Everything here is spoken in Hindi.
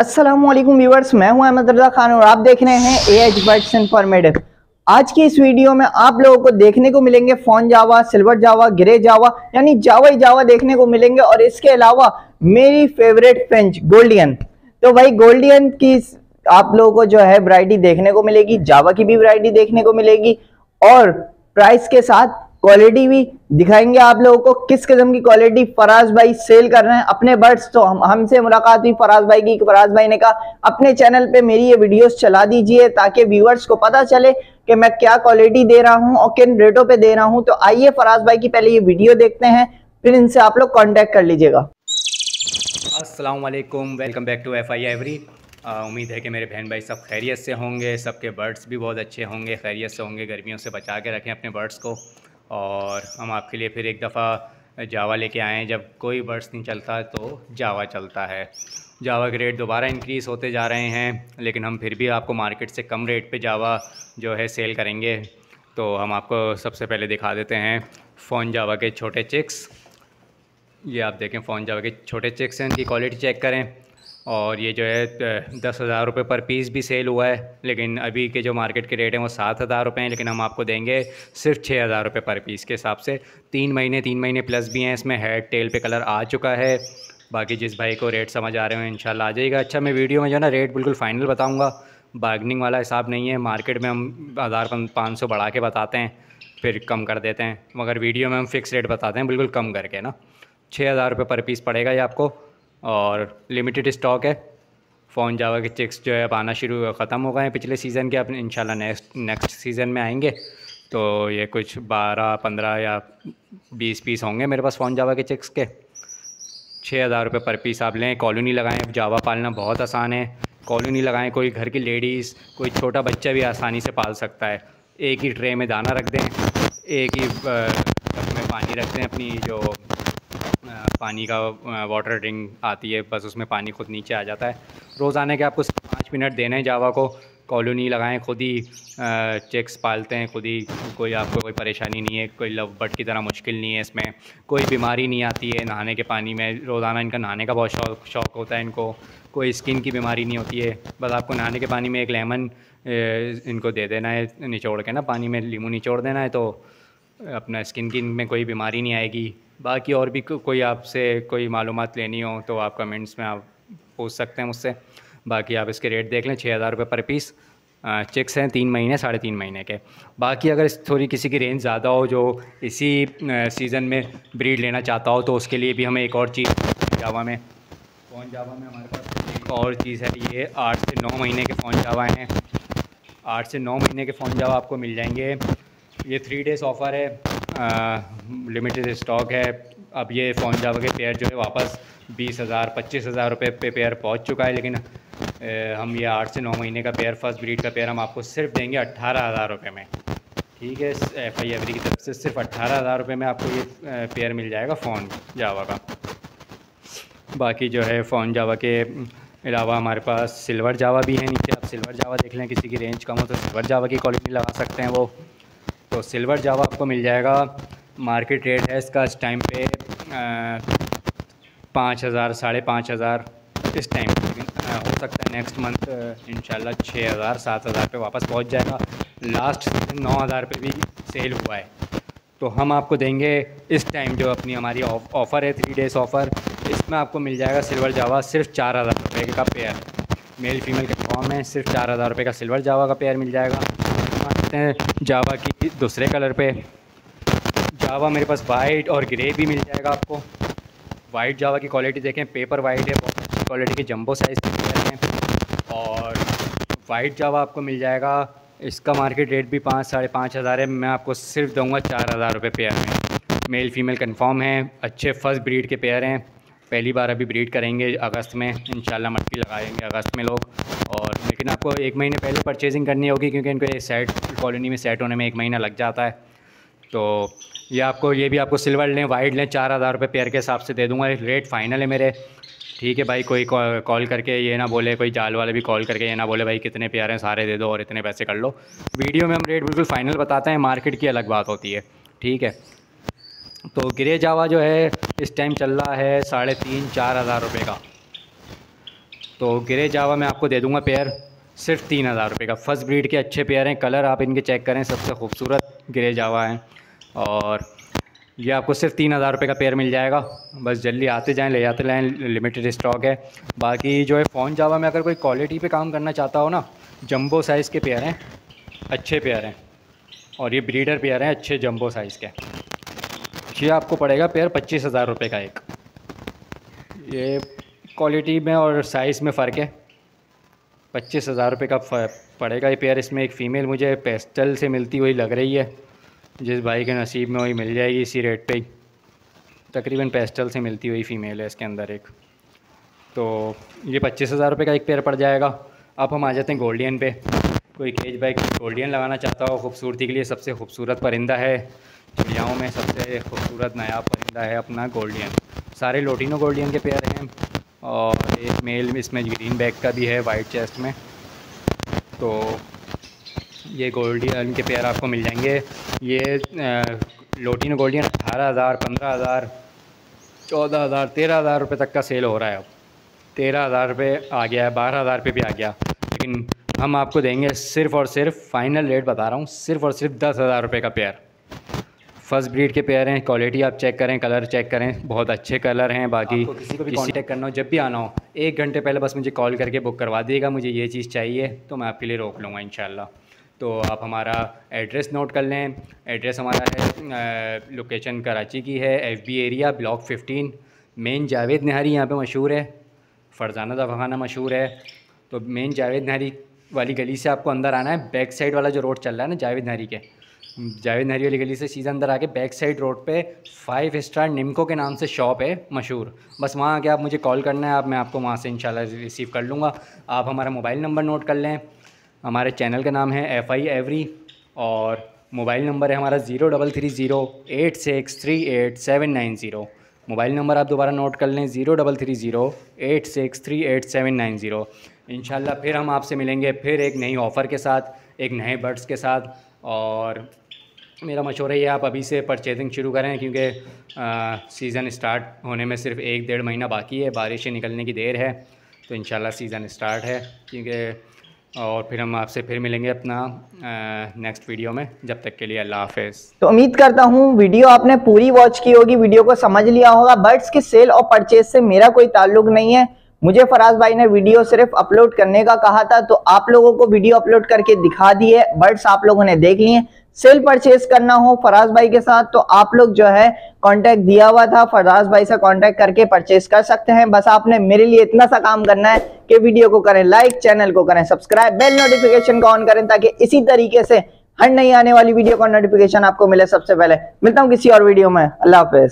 वालेकुम व्यूअर्स मैं हूँ अहमद रजा खान और आप देख रहे हैं ए एच बर्ड्स इन्फॉर्मेटिव आज की इस वीडियो में आप लोगों को देखने को मिलेंगे fawn Java, silver Java, grey Java, यानी जावा ही जावा देखने को मिलेंगे और इसके अलावा मेरी फेवरेट फ्रेंच गोल्डियन तो भाई गोल्डियन की आप लोगों को जो है वरायटी देखने को मिलेगी, जावा की भी वरायटी देखने को मिलेगी और प्राइस के साथ क्वालिटी भी दिखाएँगे आप लोगों को किस किस्म की क्वालिटी फराज भाई सेल कर रहे हैं। अपने बर्ड्स तो हम, हमसे मुलाकात हुई फराज भाई की, फराज भाई ने कहा, अपने चैनल पे मेरी ये वीडियोस चला दीजिए ताकि व्यूअर्स को पता चले कि मैं क्या क्वालिटी दे रहा हूँ और किन रेटों पे दे रहा हूँ। तो आइए फराज भाई की पहले ये वीडियो देखते हैं, फिर इनसे आप लोग कॉन्टेक्ट कर लीजिएगा। वालेकुम welcome back to F I aviary उम्मीद है कि मेरे बहन भाई सब खैरियत से होंगे, सबके बर्ड्स भी बहुत अच्छे होंगे, खैरियत से होंगे, गर्मियों से बचा के रखें अपने बर्ड्स को। और हम आपके लिए फिर एक दफ़ा जावा लेके आए हैं। जब कोई बर्ड्स नहीं चलता तो जावा चलता है। जावा के रेट दोबारा इंक्रीज़ होते जा रहे हैं, लेकिन हम फिर भी आपको मार्केट से कम रेट पे जावा जो है सेल करेंगे। तो हम आपको सबसे पहले दिखा देते हैं फ़ोन जावा के छोटे चिक्स ये आप देखें, फ़ोन जावा के छोटे चिक्स हैं, इनकी क्वालिटी चेक करें। और ये जो है दस हज़ार रुपये पर पीस भी सेल हुआ है। लेकिन अभी के जो मार्केट के रेट हैं वो सात हज़ार रुपये हैं, लेकिन हम आपको देंगे सिर्फ़ छः हज़ार रुपये पर पीस के हिसाब से। तीन महीने तीन महीने प्लस भी हैं, इसमें हेड टेल पे कलर आ चुका है। बाकी जिस भाई को रेट समझ आ रहे हो इन आ जाएगा। अच्छा मैं वीडियो में जो है ना रेट बिल्कुल फ़ाइनल बताऊँगा। बार्गनिंग वाला हिसाब नहीं है। मार्केट में हम हज़ार पाँच सौ बढ़ा के बताते हैं, फिर कम कर देते हैं। मगर वीडियो में हम फ़िक्स रेट बताते हैं, बिल्कुल कम करके ना। छः हज़ार रुपये पर पीस पड़ेगा ये आपको। और लिमिटेड स्टॉक है। फ़ोन जावा के चिक्स जो है अब आना शुरू ख़त्म हो गए हैं। पिछले सीज़न के अब इंशाल्लाह नेक्स्ट नेक्स्ट सीज़न में आएँगे। तो ये कुछ बारह, पंद्रह या बीस पीस होंगे मेरे पास फ़ोन जावा के चिक्स के। छः हज़ार रुपये पर पीस आप लें। कॉलोनी लगाएँ। जावा पालना बहुत आसान है। कॉलोनी लगाएँ। कोई घर की लेडीज़ कोई छोटा बच्चा भी आसानी से पाल सकता है। एक ही ट्रे में दाना रख दें। एक ही में पानी रख दें अपनी जो पानी का वाटर ड्रिंक आती है, बस उसमें पानी खुद नीचे आ जाता है। रोज़ाना के आपको पाँच मिनट देने हैं जावा को। कॉलोनी लगाएँ, खुद ही चेक्स पालते हैं, खुद ही। कोई आपको कोई परेशानी नहीं है, कोई लव बर्ड की तरह मुश्किल नहीं है इसमें। कोई बीमारी नहीं आती है नहाने के पानी में। रोज़ाना इनका नहाने का बहुत शौक शौक होता है इनको। कोई स्किन की बीमारी नहीं होती है। बस आपको नहाने के पानी में एक लेमन इनको दे देना है, निचोड़ के ना, पानी में लीमू निचोड़ देना है तो अपना स्किन की में कोई बीमारी नहीं आएगी। बाकी और भी को, कोई आपसे कोई मालूम लेनी हो तो आप कमेंट्स में आप पूछ सकते हैं मुझसे। बाकी आप इसके रेट देख लें छः हज़ार रुपये पर पीस चेक्स हैं तीन महीने साढ़े तीन महीने के। बाकी अगर थोड़ी किसी की रेंज ज़्यादा हो जो इसी सीज़न में ब्रीड लेना चाहता हो तो उसके लिए भी हमें एक और चीज़ जावा में। फ़ोन जावा में हमारे पास एक और चीज़ है ये आठ से नौ महीने के फ़ोन जावा हैं। आठ से नौ महीने के फ़ोन जावा आपको मिल जाएँगे। ये थ्री डेज़ ऑफ़र है लिमिटेड स्टॉक है। अब ये फ़ोन जावा के पेयर जो है वापस बीस हज़ार, पच्चीस हज़ार रुपये पे पेयर पहुँच चुका है, लेकिन हम ये आठ से नौ महीने का पेयर फ़र्स्ट ब्रीड का पेयर हम आपको सिर्फ़ देंगे अट्ठारह हज़ार रुपये में। ठीक है एफ़ आई एवरी की तरफ़ से सिर्फ़ अट्ठारह हज़ार रुपये में आपको ये पेयर मिल जाएगा फ़ोन जावा का। बाकी जो है फ़ोन जावा के, अलावा हमारे पास सिल्वर जावा भी है नीचे। आप सिल्वर जावा देख लें, किसी की रेंज कम हो तो सिल्वर जावा की क्वालिटी लगा सकते हैं वो। तो सिल्वर जावा आपको मिल जाएगा। मार्केट रेट है इसका इस टाइम पे पाँच हज़ार, साढ़े पाँच हज़ार इस टाइम हो सकता है नेक्स्ट मंथ इंशाल्लाह छः हज़ार, सात हज़ार पे वापस पहुँच जाएगा। लास्ट नौ हज़ार पे भी सेल हुआ है। तो हम आपको देंगे इस टाइम जो अपनी हमारी ऑफ़र है थ्री डेज़ ऑफ़र इसमें आपको मिल जाएगा सिल्वर जावा सिर्फ़ चार हज़ार रुपये का पेयर मेल फीमेल के फॉर्म है सिर्फ़ चार हज़ार रुपये का सिल्वर जावा का पेयर मिल जाएगा। जावा की दूसरे कलर पे। जावा मेरे पास वाइट और ग्रे भी मिल जाएगा आपको। वाइट जावा की क्वालिटी देखें पेपर वाइट है, बहुत अच्छी क्वालिटी के जंबो साइज़ के हैं। और वाइट जावा आपको मिल जाएगा, इसका मार्केट रेट भी पाँच, साढ़े पाँच हज़ार है। मैं आपको सिर्फ़ दूँगा चार हज़ार रुपये पेयर में। मेल फीमेल कंफर्म है, अच्छे फ़र्स्ट ब्रीड के पेयर हैं। पहली बार अभी ब्रीड करेंगे, अगस्त में, इंशाल्लाह मट्टी लगाएँगे अगस्त में लोग। और लेकिन आपको एक महीने पहले परचेजिंग करनी होगी, क्योंकि इनको सेट कॉलोनी में सेट होने में एक महीना लग जाता है। तो ये आपको, ये भी आपको सिल्वर लें वाइट लें, चार हज़ार रुपये पेयर के हिसाब से दे दूँगा। रेट फाइनल है मेरे। ठीक है भाई, कोई कॉल करके ये ना बोले, कोई जाल वाले भी कॉल करके ये ना बोले, भाई कितने प्यार हैं, सारे दे दो और इतने पैसे कर लो। वीडियो में हम रेट बिल्कुल फाइनल बताते हैं मार्केट की अलग बात होती है। ठीक है। तो ग्रे जावा जो है, इस टाइम चल रहा है साढ़े तीन, चार हज़ार रुपये का। तो गिरे जावा मैं आपको दे दूँगा पेयर सिर्फ़ तीन हज़ार रुपये का। फ़र्स्ट ब्रीड के अच्छे पेयर हैं कलर आप इनके चेक करें, सबसे खूबसूरत गिरे जावा हैं। और ये आपको सिर्फ़ तीन हज़ार रुपये का पेयर मिल जाएगा। बस जल्दी आते जाएँ, ले जाते जाएँ लिमिटेड स्टॉक है। बाकी जो है फ़ोन जावा में अगर कोई क्वालिटी पे काम करना चाहता हो ना जंबो साइज़ के पेयर हैं, अच्छे पेयर हैं। और ये ब्रीडर पेयर हैं, अच्छे जंबो साइज़ के। ये आपको पड़ेगा पेयर पच्चीस हज़ार रुपये का एक। ये क्वालिटी में और साइज़ में फ़र्क है। पच्चीस हज़ार रुपये का पड़ेगा ये पेयर। इसमें एक फ़ीमेल मुझे पेस्टल से मिलती हुई लग रही है। जिस भाई के नसीब में वही मिल जाएगी इसी रेट पे ही। तकरीबन पेस्टल से मिलती हुई फ़ीमेल है इसके अंदर एक। तो ये पच्चीस हज़ार रुपये का एक पेयर पड़ जाएगा। अब हम आ जाते हैं गोल्डियन पे। कोई केज बाइक गोल्डियन लगाना चाहता हो खूबसूरती के लिए, सबसे खूबसूरत परिंदा है। चिड़ियाओं में सबसे खूबसूरत नया परिंदा है अपना गोल्डियन सारे लोटिनो गोल्डियन के पेयर हैं और एक मेल इसमें ग्रीन बैग का भी है वाइट चेस्ट में। तो ये गोल्डियन के पेयर आपको मिल जाएँगे। ये लोटिनो गोल्डियन अठारह हज़ार, पंद्रह हज़ार, चौदह हज़ार, तेरह हज़ार रुपये तक का सेल हो रहा है अब। तेरह हज़ार रुपये आ गया है, बारह हज़ार रुपये भी आ गया। लेकिन हम आपको देंगे सिर्फ़ और सिर्फ़ फाइनल रेट बता रहा हूँ, सिर्फ़ और सिर्फ़ दस हज़ार रुपये का पेयर। फ़र्स्ट ब्रीड के पेयर हैं क्वालिटी आप चेक करें कलर चेक करें बहुत अच्छे कलर हैं बाकी किसी को भी कॉन्टेक्ट करना हो जब भी आना हो एक घंटे पहले बस मुझे कॉल करके बुक करवा दिएगा मुझे ये चीज़ चाहिए तो मैं आपके लिए रोक लूँगा इन तो आप हमारा एड्रेस नोट कर लें एड्रेस हमारा है लोकेशन कराची की है FB area block 15 main Javed Nihari यहाँ पे मशहूर है फ़रजाना दवाखाना मशहूर है तो मेन जावेद नहरी वाली गली से आपको अंदर आना है। बैक साइड वाला जो रोड चल रहा है ना, जावेद नहरी के। जावेद नहरी वाली गली से सीधा अंदर आके बैक साइड रोड पे फाइव स्टार निमको के नाम से शॉप है मशहूर। बस वहाँ आके आप मुझे कॉल करना है, आप मैं आपको वहाँ से इंशाल्लाह रिसीव कर लूँगा। आप हमारा मोबाइल नंबर नोट कर लें। हमारे चैनल का नाम है एफ़ आई एवरी और मोबाइल नंबर है हमारा zero double three zero eight six three eight seven nine zero. Mobile number आप दोबारा नोट कर लें zero double three zero eight six three eight seven nine zero. इन फिर हम आपसे मिलेंगे फिर एक नई ऑफ़र के साथ, एक नए बर्ड्स के साथ। और मेरा मशवरा ये आप अभी से परचेजिंग शुरू करें, क्योंकि सीज़न स्टार्ट होने में सिर्फ़ एक डेढ़ महीना बाकी है, बारिशें निकलने की देर है तो इन सीज़न स्टार्ट है, क्योंकि और फिर हम आपसे फिर मिलेंगे अपना नेक्स्ट वीडियो में। जब तक के लिए अल्लाह हाफिज़। तो उम्मीद करता हूँ वीडियो आपने पूरी वॉच की होगी, वीडियो को समझ लिया होगा। बर्ड्स की सेल और परचेज से मेरा कोई ताल्लुक नहीं है। मुझे फराज भाई ने वीडियो सिर्फ़ अपलोड करने का कहा था तो आप लोगों को वीडियो अपलोड करके दिखा दी है। बर्ड्स आप लोगों ने देख लिए। सेल परचेज करना हो फराज भाई के साथ तो आप लोग जो है कांटेक्ट दिया हुआ था, फराज भाई से कांटेक्ट करके परचेज कर सकते हैं। बस आपने मेरे लिए इतना सा काम करना है कि वीडियो को करें लाइक चैनल को करें सब्सक्राइब बेल नोटिफिकेशन को ऑन करें ताकि इसी तरीके से हर नई आने वाली वीडियो का नोटिफिकेशन आपको मिले सबसे पहले। मिलता हूँ किसी और वीडियो में। अल्लाह हाफिज।